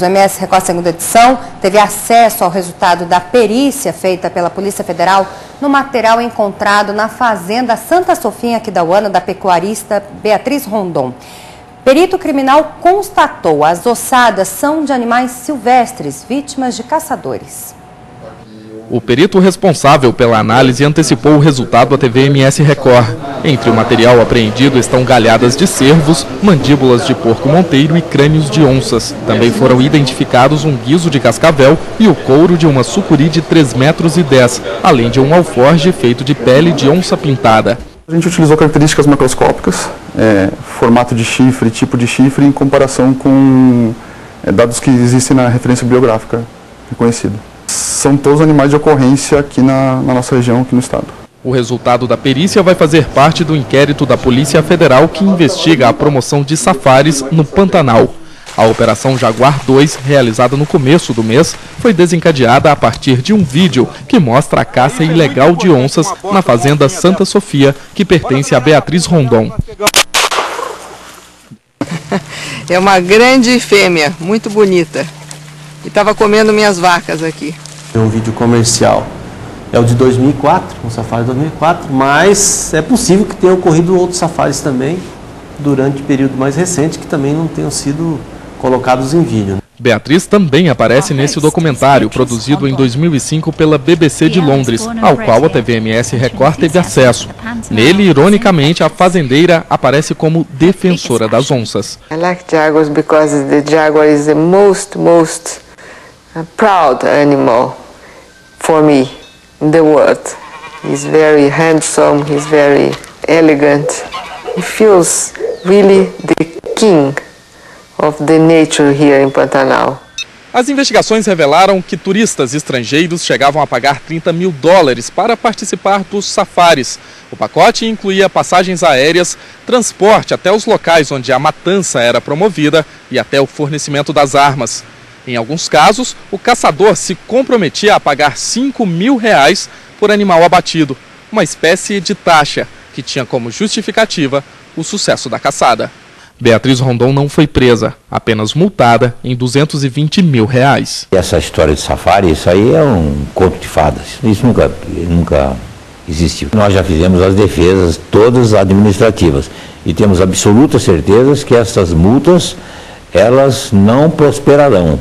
O MS Record Segunda Edição teve acesso ao resultado da perícia feita pela Polícia Federal no material encontrado na Fazenda Santa Sofia, aqui da Uana, da pecuarista Beatriz Rondon. Perito criminal constatou as ossadas são de animais silvestres, vítimas de caçadores. O perito responsável pela análise antecipou o resultado à TV MS Record. Entre o material apreendido estão galhadas de cervos, mandíbulas de porco monteiro e crânios de onças. Também foram identificados um guiso de cascavel e o couro de uma sucuri de 3 metros e 10, além de um alforge feito de pele de onça pintada. A gente utilizou características macroscópicas, é, formato de chifre, tipo de chifre, em comparação com é, dados que existem na referência biográfica reconhecida são todos animais de ocorrência aqui na, na nossa região, aqui no estado. O resultado da perícia vai fazer parte do inquérito da Polícia Federal que investiga a promoção de safaris no Pantanal. A Operação Jaguar 2, realizada no começo do mês, foi desencadeada a partir de um vídeo que mostra a caça ilegal de onças na fazenda Santa Sofia, que pertence a Beatriz Rondon. É uma grande fêmea, muito bonita. E estava comendo minhas vacas aqui. É um vídeo comercial. É o de 2004, um safari 2004, mas é possível que tenha ocorrido outros safaris também durante o período mais recente que também não tenham sido colocados em vídeo. Né? Beatriz também aparece nesse documentário produzido em 2005 pela BBC de Londres, ao qual a TVMS Record teve acesso. Nele, ironicamente, a fazendeira aparece como defensora das onças. I like jaguars because the jaguar is the most most a proud animal for me in the world. He's very handsome, he's very elegant. He feels really the king of the nature here in Pantanal. As investigações revelaram que turistas estrangeiros chegavam a pagar 30 mil dólares para participar dos safaris. O pacote incluía passagens aéreas, transporte até os locais onde a matança era promovida e até o fornecimento das armas. Em alguns casos, o caçador se comprometia a pagar 5 mil reais por animal abatido, uma espécie de taxa que tinha como justificativa o sucesso da caçada. Beatriz Rondon não foi presa, apenas multada em 220 mil reais. Essa história de safari, isso aí é um conto de fadas. Isso nunca, nunca existiu. Nós já fizemos as defesas todas administrativas e temos absoluta certeza que essas multas elas não prosperarão.